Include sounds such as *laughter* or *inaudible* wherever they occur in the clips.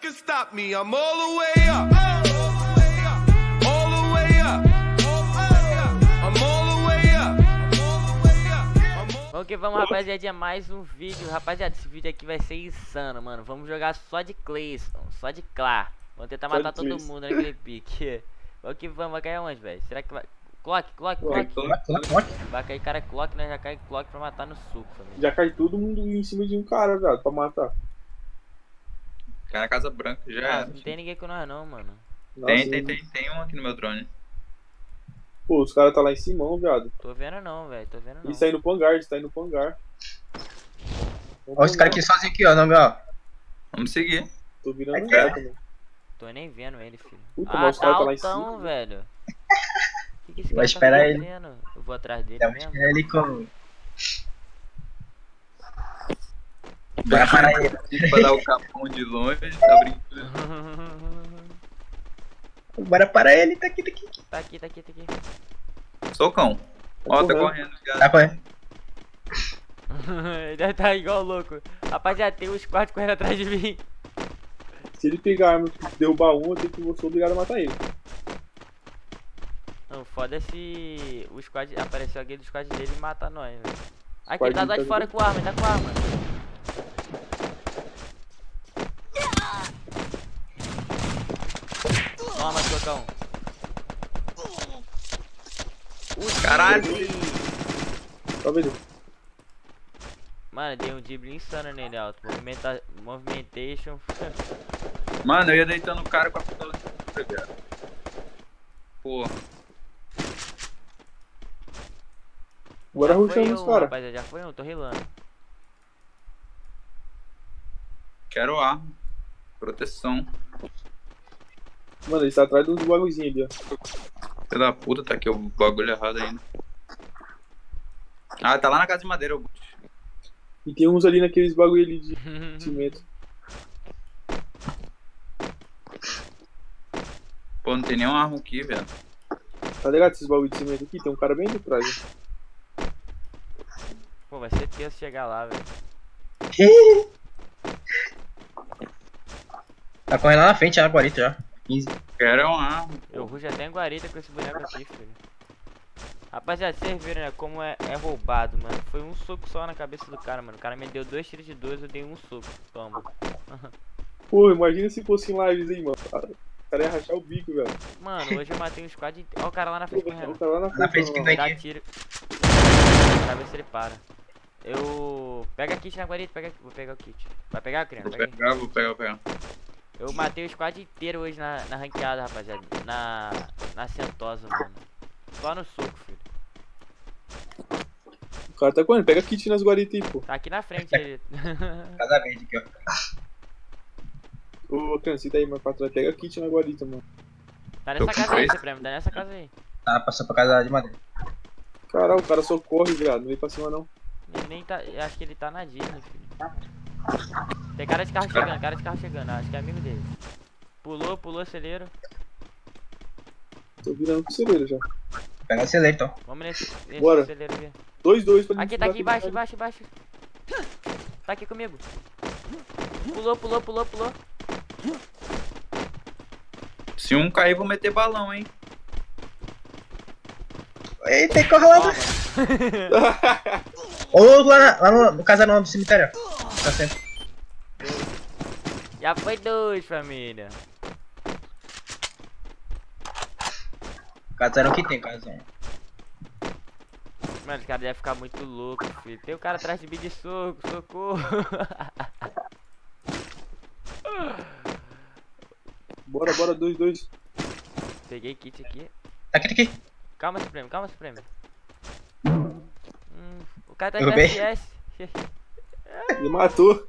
can stop me. I'm all the way up. All- Vamos que vamos, rapaziadinha, mais um vídeo. Rapaziada, esse vídeo aqui vai ser insano, mano. Vamos jogar só de Clayson, só de Clar. Vamos tentar Só matar todo Clayson. mundo naquele pique. *laughs* Vamos que vamos, vai cair onde, velho? Será que vai... Clock, clock, clock. clock. Clock, clock. Vai cair cara clock, nós já cai clock pra matar no suco, família. Já cai todo mundo em cima de um cara, velho, pra matar. Cai na Casa Branca, já Ah, era. não tem ninguém com nós não, mano. Nossa, Tem, tem, tem, tem um aqui no meu drone. Pô, os caras tá lá em cima, viado. Tô vendo não, velho. Tô vendo não. Isso aí no pangar, isso aí no pangar. Ó, esse cara aqui sozinho aqui, ó, meu, ó. Vamos seguir. Tô virando Aqui, reto, mano. Tô nem vendo ele, filho. Puta, ah, mas os tá caras tá lá em cima. velho. *laughs* Que que esse Vou cara esperar tá ele. Eu vou atrás dele Então, mesmo. ele com. Bora parar ele. pra dar o capão de longe, tá brincando. Bora parar ele, tá aqui, tá aqui. tá aqui, tá aqui, tá aqui. Socão. Ó, tá correndo. já. Tá correndo. *laughs* ele deve tá igual louco. Rapaziada, tem uns quatro correndo atrás de mim. Se ele pegar a arma e derrubar um, eu tenho que ser obrigado a matar ele. Não, foda se o squad apareceu alguém do squad dele e mata nós, velho. Aqui, ele tá lá de tá fora com arma, ele tá com arma. Toma, socão. Caralho. Tá vendo? Mano, dei um drible insano nele, alto. Movimenta... Movimentation. *laughs* Mano, eu ia deitando o cara com a pistola de fora, velho. Porra. Bora Já foi ruxando os um, caras. rapaziada, já foi um, tô rilando. Quero arma. Proteção. Mano, ele tá atrás de uns bagulhozinhos ali, ó. Filho da puta, tá aqui o bagulho errado ainda. Ah, tá lá na casa de madeira, o E tem uns ali naqueles bagulho ali de *laughs* cimento. Pô, não tem nenhuma arma aqui, velho. Tá ligado esses bagulho de cimento aqui? Tem um cara bem de trás. ó. Pô, vai ser tenso chegar lá, velho. Tá correndo lá na frente, já, agora já. 15. Quero uma arma. Eu rujo até em guarita com esse boneco aqui, filho. Rapaziada, vocês viram, né, como é, é roubado, mano. Foi um soco só na cabeça do cara, mano. O cara me deu dois tiros de dois, eu dei um soco. Toma. Pô, imagina se fosse em lives aí, mano. O cara ia rachar o bico, velho. Mano, hoje eu matei um squad inteiro. Olha o cara lá na frente O correndo. cara lá na Na frente, frente que vem Dá aqui. tiro. Pra ver se ele para. Eu. Pega kit na guarita, pega... vou pegar o kit. Vai pegar, criança? Vou pegar, vou pegar, vou pegar. Eu matei o squad inteiro hoje na, na ranqueada, rapaziada. Na. Na Sentosa, mano. Só no soco, filho. O cara tá correndo. Pega kit nas guaritas aí, pô. Tá aqui na frente *laughs* ele. Casa verde aqui, ó. Ô, criança, aí mais pra trás. Pega kit na guarita, mano. Tá nessa casa aí. Supremo. Tá nessa casa aí. Tá, passou pra casa de madeira. Caralho, o cara só corre, viado. Não vem pra cima, não. Ele nem tá. Eu acho que ele tá na Disney, filho. Tem cara de carro chegando, cara de carro chegando. Acho que é amigo dele. Pulou, pulou, celeiro. Tô virando pro celeiro já. Pega o celeiro, então. Vamos nesse, nesse Bora. celeiro aqui. Dois, dois pra Aqui, tá aqui embaixo, embaixo, embaixo. Tá aqui comigo. Pulou, pulou, pulou, pulou. Se um cair, vou meter balão, hein. Eita, corre lá. *laughs* *laughs* Ô, lá, lá no, no casarão do cemitério. Tá sempre. Já foi dois, família. Casarão que tem, casarão. Mano, esse cara deve ficar muito louco, filho. Tem o cara atrás de mim de soco, socorro. *laughs* Bora, bora, dois, dois. Peguei kit aqui. Tá aqui, tá aqui. Calma, Supremo, calma, Supremo. O cara tá Derrubei. SS. Ele matou.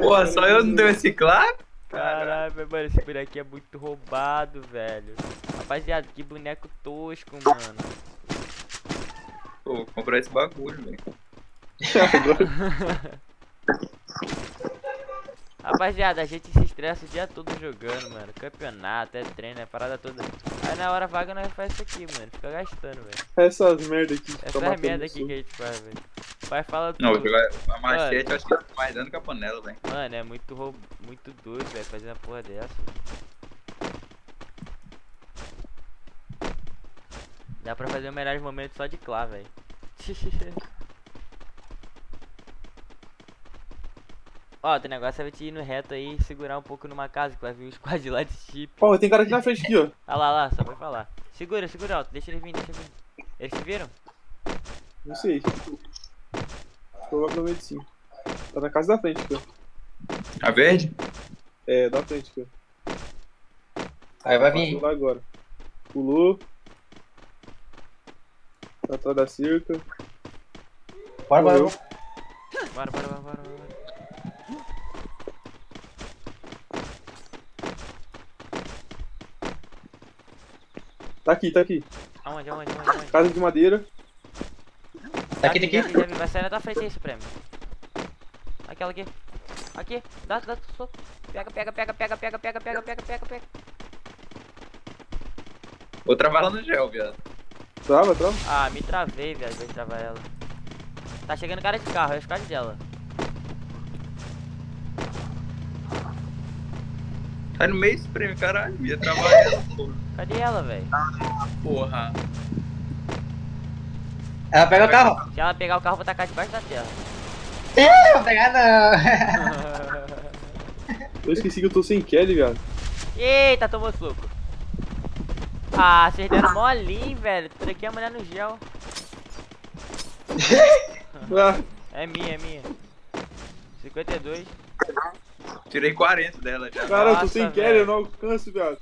Porra, só eu não deu esse clap? Caralho, mano, esse boneco é muito roubado, velho. Rapaziada, que boneco tosco, mano. Pô, vou comprar esse bagulho, velho. *laughs* *laughs* *laughs* Rapaziada, a gente se estressa o dia todo jogando, mano. Campeonato, é treino, é parada toda. Aí na hora vaga nós faz isso aqui, mano. Fica gastando, velho. Essas merda aqui. que Essa a matando merda aqui que a gente faz, velho. Vai, fala tu. Não, vou jogar a machete, eu acho que tá mais dano que a panela, velho. Mano, é muito roubo, muito doido, velho, fazer uma porra dessa. Dá pra fazer o melhor momento só de Clá, velho. *laughs* Ó, o negócio é te ir no reto aí e segurar um pouco numa casa que vai vir um *laughs* squad lá de chip. Ó, tem cara aqui na frente aqui, ó. Ah lá, lá, só vai falar. Segura, segura, alto, deixa ele vir, deixa ele vir. Eles te viram? Não sei. Provavelmente sim. Tá na casa da frente aqui, ó. A verde? É, da frente aqui, ó. Aí vai vir. Lá agora. Pulou. Tá atrás da cerca. Bora, bora, bora. Bora, bora, bora, bora. Tá aqui, tá aqui. Aonde, aonde, aonde, aonde? Casa de madeira. Tá aqui, tá aqui. vi, vai sair na tua frente aí, Supremo. Aquela aqui. Aqui, dá, dá, soco. Pega, pega, pega, pega, pega, pega, pega, pega, pega, pega. Vou travar lá no gel, viado. Trava, trava. Ah, me travei, velho, de travar ela. Tá chegando cara de carro, é o squad dela. Tá no meio do prêmio, caralho. Ia travar ela, *laughs* porra. Cadê ela, velho? porra. Ela pega o carro. Se ela pegar o carro, eu vou tacar debaixo da terra. Não vou pegar não. *laughs* Eu esqueci que eu tô sem Kelly, viado. Eita, tomou suco. Ah, vocês deram molinho, velho. Troquei a mulher no gel. Ah, *laughs* É minha, é minha. 52. Tirei 40 dela já. cara, eu tô Nossa, sem velho. Kelly, eu não alcanço, viado.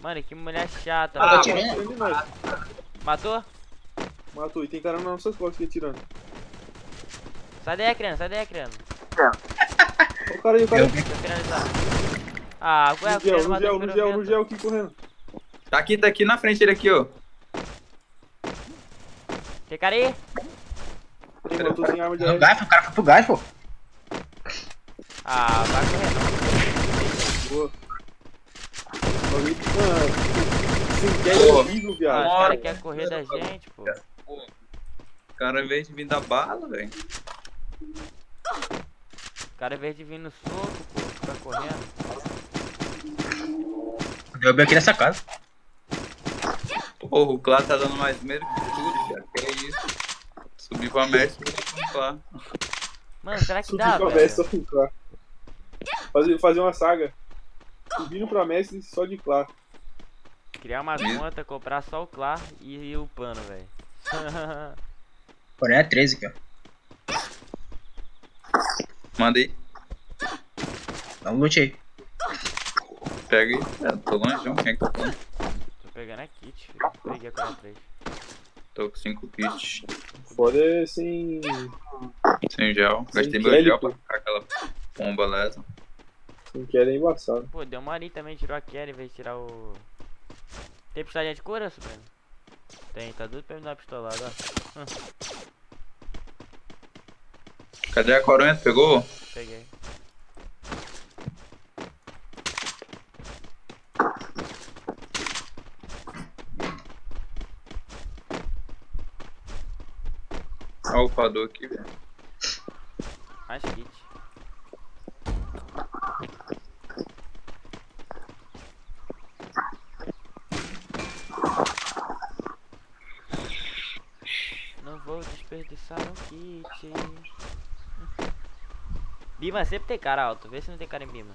Mano, que mulher chata. Ah, mano. Matou? Matou. E tem cara nas nossas costas aqui atirando. Sai daí, criança, sai daí, criança. Ó o cara aí, o cara aí. Ah, ué, No gel, no gel, o no gel, no gel aqui correndo. Tá aqui, tá aqui na frente dele aqui, ó. Tem cara aí? Tem, eu tô sem arma de arremesso. gás, o cara foi pro gás, pô. Ah, vai correr Mano, sem Kelly é Boa. horrível, não. Viado. os caras querem correr da gente, pô. O cara, em vez de vir da bala, velho. O cara, em vez de vir no soco, pô, fica correndo. Derrubei aqui nessa casa. Porra, o Clá tá dando mais medo que tudo, cara. Que é isso? Subir pra Messi com o Clá. Mano, será que Subir dá, pra velho? Messi só com Clá. Fazer, fazer uma saga. Subindo pra Messi só de Clá. Criar uma conta, comprar só o Clar e, e o pano, velho. *laughs* Porém é 13 aqui, ó. Manda aí. Dá um loot aí. Pega aí. É, tô longe, não. Quem é que tá falando? Tô pegando a kit, filho. Peguei a 43. Tô com 5 kits. Foda é sem. Sem gel. Sem Gastei meu gel pra ficar aquela bomba lesa. Sem Kelly é embaçado. Pô, deu uma ali também, tirou a em vez de tirar o. Tem pistolinha de cura, Supremo? Tem, tá doido pra me dar uma pistolada, ó. Cadê a coronha? Tu Pegou? Peguei. Olha o upador aqui, velho. Mais kit. Não vou desperdiçar um kit. Bima sempre tem cara alto, vê se não tem cara em Bima.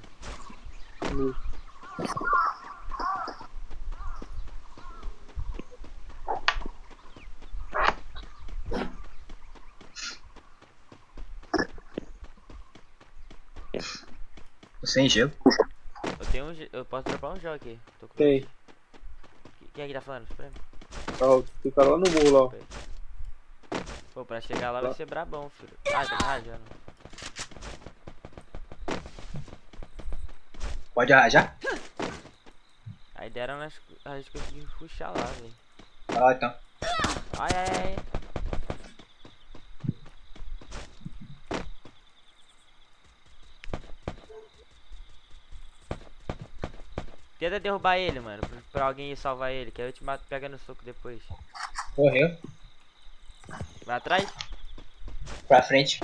Tô sem gelo. Eu tenho um. Eu posso dropar um gel aqui. Tô com Tem. Quem é que tá falando? Supremo? Ó, tem cara lá no lá, ó. Pô, pra chegar lá vai ser brabão, filho. Ah, tá rajando. Pode arrajar? Aí deram nas. A gente conseguiu puxar lá, velho. Vai lá então. Ai, ai, ai. Tenta derrubar ele, mano. Pra, alguém ir salvar ele, que aí eu te mato pega no soco depois. Morreu. Vai atrás? Pra frente.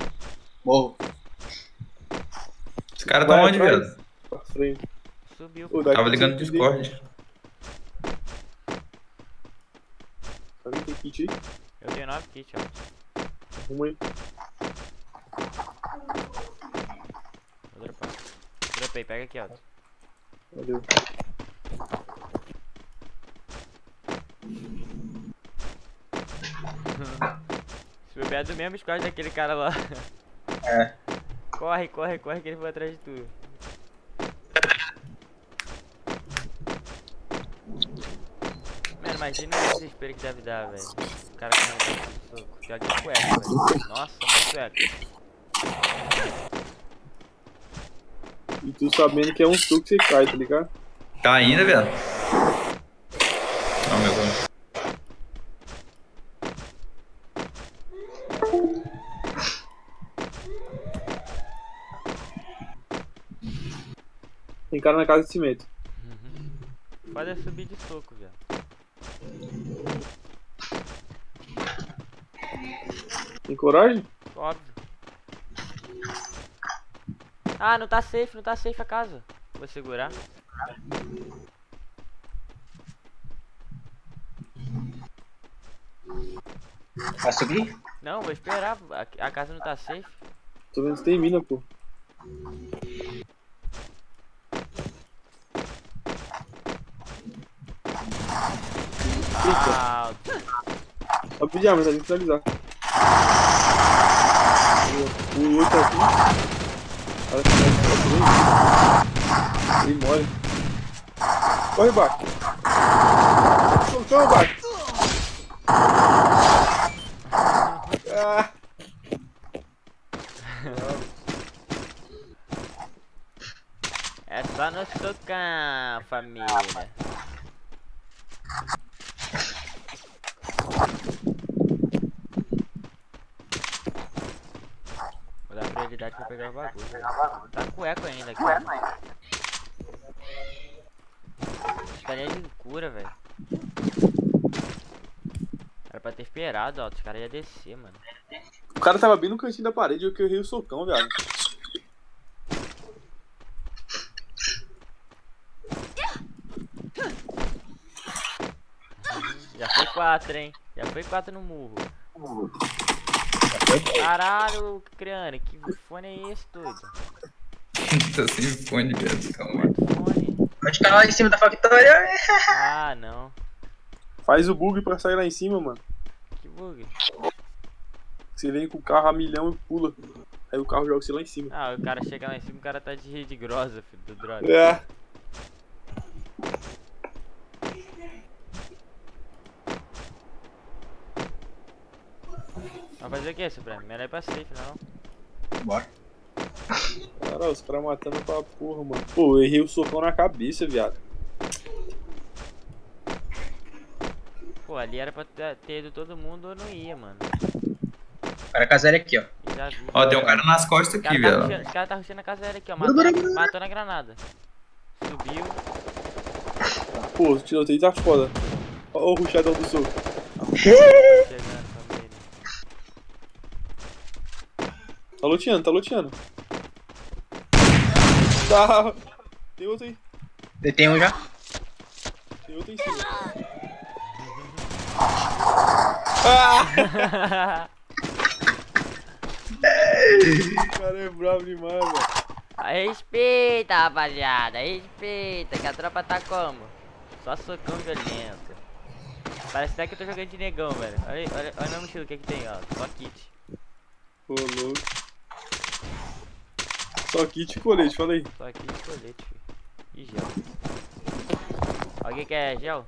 Morro. Caras Vai tão onde, velho? Pra frente. Subiu. Pô, Tava ligando no Discord. Alguém tem kit aí? Eu tenho 9 kits, ó. Arruma aí. Vou dropar. Dropei, pega aqui, ó. Valeu. *laughs* Se bobear é do mesmo squad daquele cara lá. É. Corre, corre, corre que ele foi atrás de tu. Imagina o desespero que deve dar, velho. O cara carregando esse soco. Pior que cueca, velho. Nossa, muito cueca. E tu sabendo que é um soco que você cai, tá ligado? Tá ainda, velho? Não, meu Deus. Tem cara na casa de cimento. Pode é subir de soco, velho. Tem coragem? Óbvio. Ah, não tá safe, não tá safe a casa. Vou segurar. Vai subir? Não, vou esperar. A, a casa não tá safe. Tô vendo se tem mina, pô. Ah, só pedir arma, tá tem que finalizar. O o outro aqui. Cara, que tá Ele morre. Corre, Baco. Soltão, Baco. Ah. é só no socão, família. Vou dar prioridade pra pegar o bagulho. Tá com eco ainda aqui. Estaria de cura, velho. Era pra ter esperado, ó. Os caras iam descer, mano. O cara tava bem no cantinho da parede e eu que errei o socão, viado. Já foi quatro, hein? Já foi quatro no murro. Caralho, criando, que fone é esse, doido? *laughs* Tá sem fone, velho. Calma. Fone? Pode ficar lá em cima da factória. *laughs* Ah, não. Faz o bug pra sair lá em cima, mano. Que bug. Você vem com o carro a milhão e pula. Aí o carro joga você lá em cima. Ah, o cara chega lá em cima, o cara tá de rede grossa, filho do droga. É. Vai fazer o que, Supremo? Melhor ir pra safe, não? Bora. Cara, os caras matando pra porra, mano. Pô, eu errei o socão na cabeça, viado. Pô, ali era pra ter ido todo mundo ou não ia, mano. O cara caseira aqui, ó. Vi. Ó, tem um cara nas costas Os aqui, tá velho. os caras tá rushando a casa aérea aqui, ó. Matou, matou na granada. Subiu. Pô, o tiroteio tá foda. Ó o ruxadão do soco. Chegando, família. Tá loteando, tá loteando. Tá. Tem outro aí. Tem um já. Tem outro em cima. Ah! O *laughs* cara é bravo demais, velho. Respeita, rapaziada. Respeita, que a tropa tá como? Só socão violento. Parece até que eu tô jogando de negão, velho. Olha, olha, olha meu mochila, o que que tem, ó. Só kit. Ô, louco. Só kit e colete, fala aí. Só kit e colete, filho. E gel. Alguém quer gel?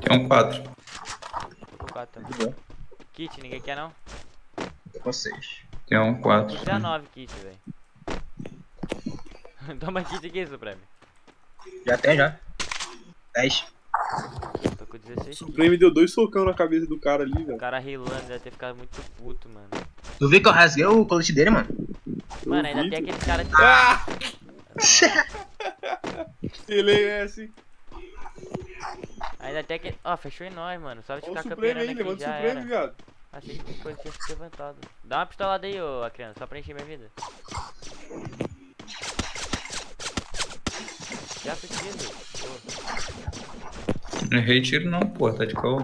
Tem um 4. Tô com 4 também. Kit, ninguém quer não? Tô com seis. Tem um 4. 19 kit, velho. *laughs* Toma kit aqui, Supreme. Já tem, já. Dez. Tô com 16 kits. Supreme deu dois socão na cabeça do cara ali, O velho. cara rilando deve ter ficado muito puto, mano. Tu viu que eu rasguei o colete dele, mano? Mano, ainda tem aquele cara de. Ah! *laughs* Ele é assim. Ainda tem aquele. Ó, fechou em nós, mano. Só de ficar campeando aqui manda o já Supreme, viado. Achei que o coisa tinha se levantado. Dá uma pistolada aí, ô criança, só pra encher minha vida. Já preciso. Pô. Não errei tiro não, pô, tá de caô.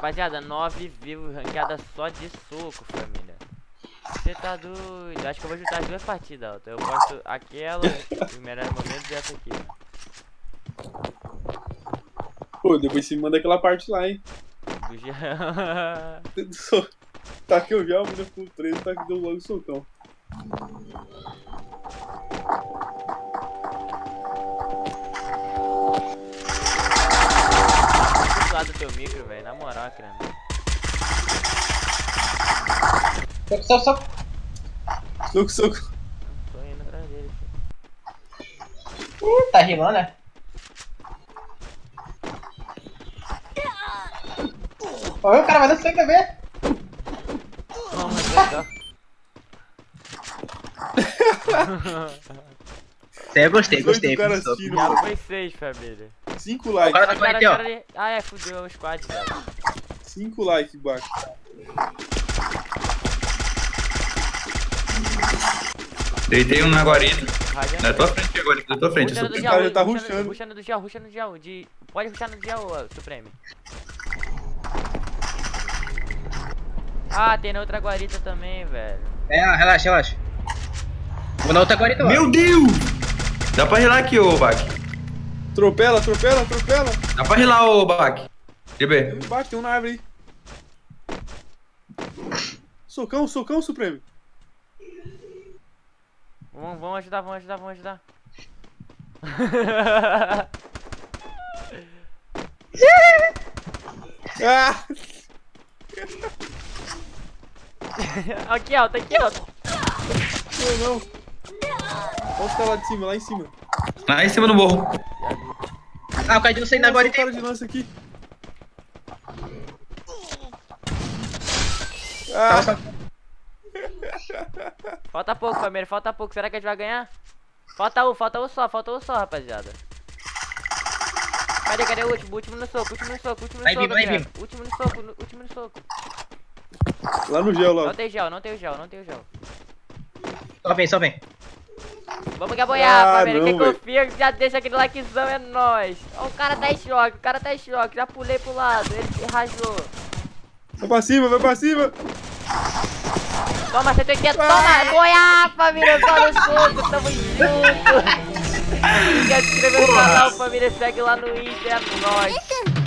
Rapaziada, 9 vivos, ranqueada só de soco, família. Você tá doido? Acho que eu vou juntar as duas partidas, Alto. Eu posto aquela, os melhores momentos e essa aqui. Pô, depois você me manda aquela parte lá, hein? Do Jean. *laughs* Tá que eu já, a menina ficou 13, tá que deu logo socão. Teu micro, velho. Na moral, criança. Soco, soco, soco. Soco, soco. Tô indo atrás dele. filho. Ih, tá rimando, né? Olha o cara vai dar sem ver. Toma, legal. Isso aí eu gostei, gostei. Oito caras Já mano. foi 6, família. 5 O likes. cara tá com Cara, aqui, ó. cara ali- Ah, é, fudeu é o squad, velho. 5 likes embaixo. Deitei um na guarita. Radiante. Na tua frente agora, na tua frente. Jaú, cara já tá ruxa no- rushando. ruxa no do Jaú, ruxa no do Jaú. De... Pode ruxar no Jaú, ó, Supreme. Ah, tem na outra guarita também, velho. É, relaxa, relaxa. Vou na outra então. Meu Deus! Dá pra rilar aqui, ô Bak. Atropela, atropela, atropela. Dá pra rilar, ô Bak. Tem GB. um embaixo, tem um na árvore aí. Socão, socão, Supremo. Vamos, vamos ajudar, vamos ajudar, vamos ajudar. Ah! *laughs* aqui, ó, tá aqui, ó. Não, não. Olha os caras lá de cima, lá em cima. Lá em cima do morro. Ah, o Cadinho saindo agora então. cara de lança aqui. Ah, *laughs* Falta pouco, família, falta pouco. Será que a gente vai ganhar? Falta um, falta um só, falta um só, rapaziada. Cadê, cadê o último? Último no soco, último no soco, último no Vai soco, vai. Último no soco, no- último no soco. lá no gel, lá. Não tem gel, não tem o gel, não tem o gel. Só vem, só vem. Vamos gaboiar, Ah, família. Quem confia, já deixa aquele likezão, é nóis. Ó, o cara tá em choque, o cara tá em choque. Já pulei pro lado, ele rajou. Vai pra cima, vai pra cima. Toma, 180, toma! Goiás, família, só no soco, tamo junto! *laughs* Quer se inscrever no canal, família, segue lá no Insta, é nóis!